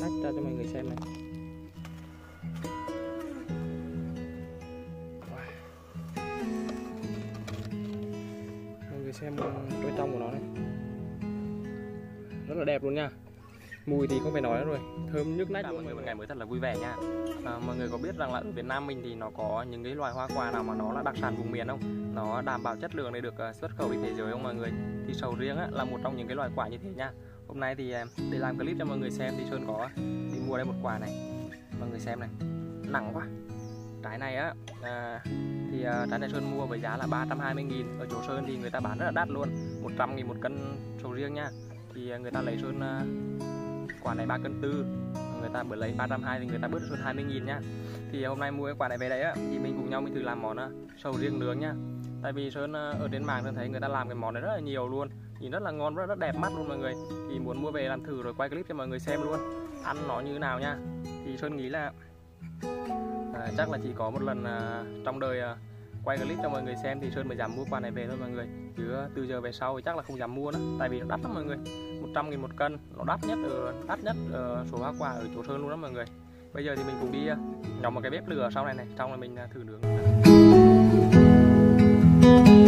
tách ra cho mọi người xem này. Mọi người xem bên trong của nó này. Rất là đẹp luôn nha. Mùi thì không phải nói nữa rồi thơm nhức nách. Luôn mọi người một ngày mới thật là vui vẻ nha. À, mọi người có biết rằng là ở Việt Nam mình thì nó có những cái loài hoa quả nào mà nó là đặc sản vùng miền không? Nó đảm bảo chất lượng để được à, xuất khẩu đi thế giới không mọi người? Thì sầu riêng á, là một trong những cái loài quả như thế nha hôm nay thì à, để làm clip cho mọi người xem thì Sơn có đi mua đây một quả này. Mọi người xem này nặng quá. Trái này á à, thì à, trái này Sơn mua với giá là 320 nghìn. Ở chỗ Sơn thì người ta bán rất là đắt luôn 100 nghìn một cân sầu riêng nha. Thì à, người ta lấy Sơn à, quả này 3 cân tư người ta bữa lấy 320 thì người ta bớt Sơn 20 nghìn nhá thì à, hôm nay mua cái quả này về đấy á thì mình cùng nhau mình thử làm món sầu riêng nướng nha. Tại vì Sơn ở trên mạng Sơn thấy người ta làm cái món này rất là nhiều luôn nhìn rất là ngon rất, rất đẹp mắt luôn mọi người. Thì muốn mua về làm thử rồi quay clip cho mọi người xem luôn. Ăn nó như thế nào nha. Thì Sơn nghĩ là à, chắc là chỉ có một lần à, trong đời à, quay clip cho mọi người xem thì Sơn mới dám mua quả này về thôi mọi người. Chứ từ giờ về sau thì chắc là không dám mua nữa tại vì nó đắt lắm mọi người. 100 nghìn một cân nó đắt nhất ở đắt nhất ở số hoa quả ở chỗ Sơn luôn đó mọi người. Bây giờ thì mình cùng đi à, nhóm một cái bếp lửa sau này này xong rồi mình à, thử nướng. Thank you.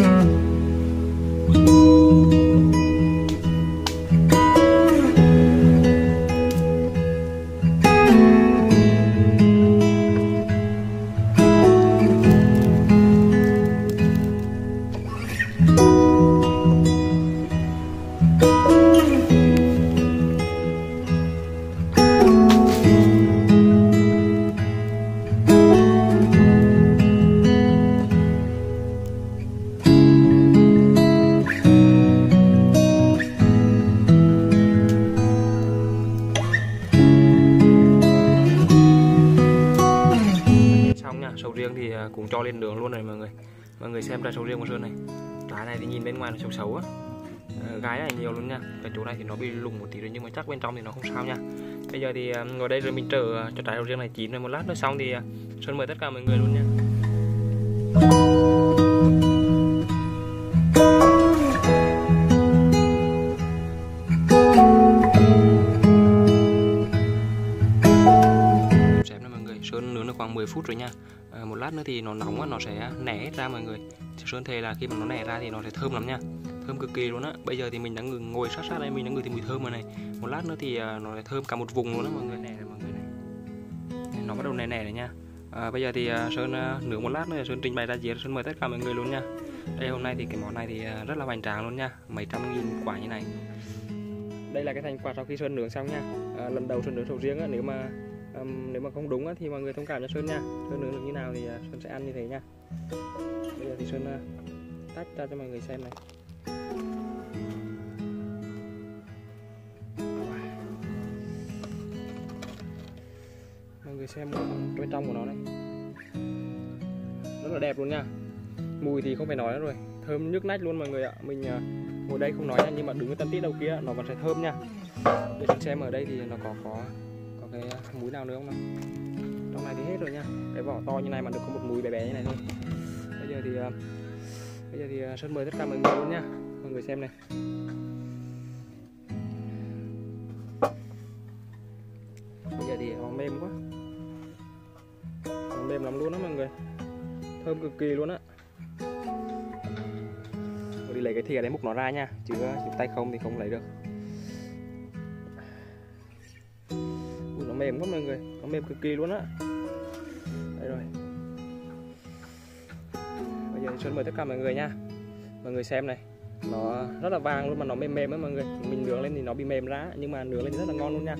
Riêng thì à, cũng cho lên đường luôn này mọi người. Mọi người xem trái sầu riêng của sơn này. Trái này thì nhìn bên ngoài nó xấu xấu á. Ờ, Gái này nhiều luôn nha. Cái chỗ này thì nó bị lủng một tí rồi, nhưng mà chắc bên trong thì nó không sao nha. Bây giờ thì à, ngồi đây rồi mình chờ à, cho trái sầu riêng này chín rồi một lát nữa xong thì sơn mời tất cả mọi người luôn nha. Xem này mọi người, sơn nướng được khoảng 10 phút rồi nha à, một lát nữa thì nó nóng quá nó sẽ nẻ hết ra mọi người. Thì sơn thề là khi mà nó nẻ ra thì nó sẽ thơm lắm nha. Thơm cực kỳ luôn á. Bây giờ thì mình đã ngồi, sát sát đây mình đã ngửi thì mùi thơm rồi này. Một lát nữa thì à, nó sẽ thơm cả một vùng luôn đó mọi người. Nè này mọi người này nó bắt đầu nẻ nẻ rồi nha. À, bây giờ thì à, sơn à, nướng một lát nữa sơn trình bày ra dĩa sơn mời tất cả mọi người luôn nha. Đây hôm nay thì cái món này thì à, rất là hoành tráng luôn nha. Mấy trăm nghìn quả như này. Đây là cái thành quả sau khi sơn nướng xong nha. À, lần đầu sơn nướng sầu riêng á nếu mà um, nếu mà không đúng á, thì mọi người thông cảm cho sơn nha. Sơn nướng được như nào thì uh, sơn sẽ ăn như thế nha. Bây giờ thì sơn uh, tách ra cho mọi người xem này. Mọi người xem à, bên trong của nó này. Rất là đẹp luôn nha. Mùi thì không phải nói nữa rồi. Thơm nhức nách luôn mọi người ạ. Mình uh, ngồi đây không nói nha nhưng mà đứng ở tân tít đầu kia nó vẫn sẽ thơm nha. Để xem ở đây thì nó có có cái à, múi nào nữa không nào? Trong này thì hết rồi nha. Cái vỏ to như này mà được có một múi bé bé như này thôi. Bây giờ thì à, bây giờ thì à, sơn mời tất cả mọi người luôn nha. Mọi người xem này. Bây giờ thì nó mềm quá. Còn mềm lắm luôn đó mọi người. Thơm cực kỳ luôn á. Đi lấy cái thìa đấy múc nó ra nha. Chứ uh, tay không thì không lấy được. Nó mềm quá mọi người. Nó mềm cực kỳ luôn á. Đây rồi. Bây giờ Xuân mời tất cả mọi người nha. Mọi người xem này. Nó rất là vàng luôn mà nó mềm mềm á mọi người. Mình nướng lên thì nó bị mềm ra, nhưng mà nướng lên thì rất là ngon luôn nha.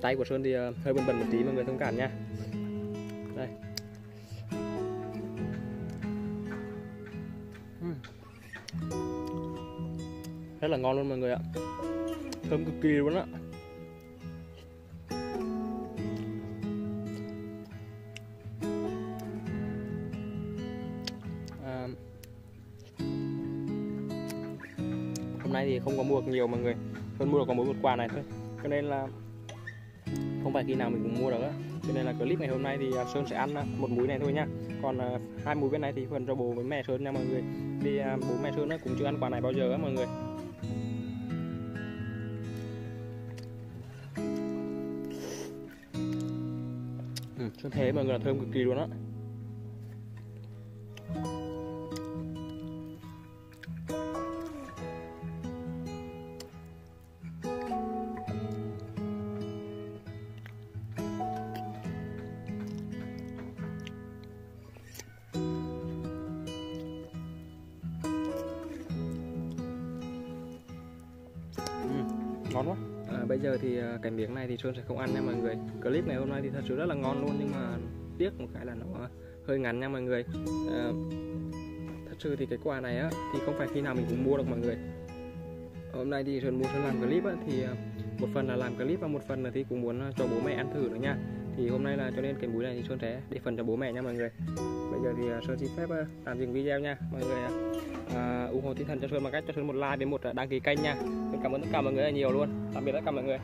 Tay của Sơn thì ờ, hơi bẩn bẩn một tí, mọi người thông cảm nha. Đây. Rất là ngon luôn mọi người ạ. Thơm cực kỳ luôn á. À, hôm nay thì không có mua được nhiều mọi người. Hơn mua được có mỗi một quà này thôi. Cho nên là không phải khi nào mình cũng mua được á. Cho nên là clip ngày hôm nay thì à, Sơn sẽ ăn à, một múi này thôi nha còn à, hai múi bên này thì phần cho bố với mẹ Sơn nha mọi người. Vì bố mẹ Sơn nó cũng chưa ăn quả này bao giờ á mọi người. Sơn thế mọi người là thơm cực kỳ luôn á. Ừ, ngon quá à, bây giờ thì à, cái miếng này thì Sơn sẽ không ăn nha mọi người. Clip này hôm nay thì thật sự rất là ngon luôn nhưng mà tiếc một cái là nó hơi ngắn nha mọi người. À, thật sự thì cái quà này á thì không phải khi nào mình cũng mua được mọi người. Hôm nay thì Sơn muốn Sơn làm clip á, thì à, một phần là làm clip và một phần là thì cũng muốn à, cho bố mẹ ăn thử nữa nha thì hôm nay là cho nên cái mũi này thì Sơn sẽ để phần cho bố mẹ nha mọi người. Bây giờ thì à, Sơn xin phép à, tạm dừng video nha. Mọi người à, à, ủng hộ tinh thần cho Sơn bằng cách cho Sơn một like với một đăng ký kênh nha. Sơn cảm ơn tất cả mọi người nhiều luôn. Tạm biệt tất cả mọi người.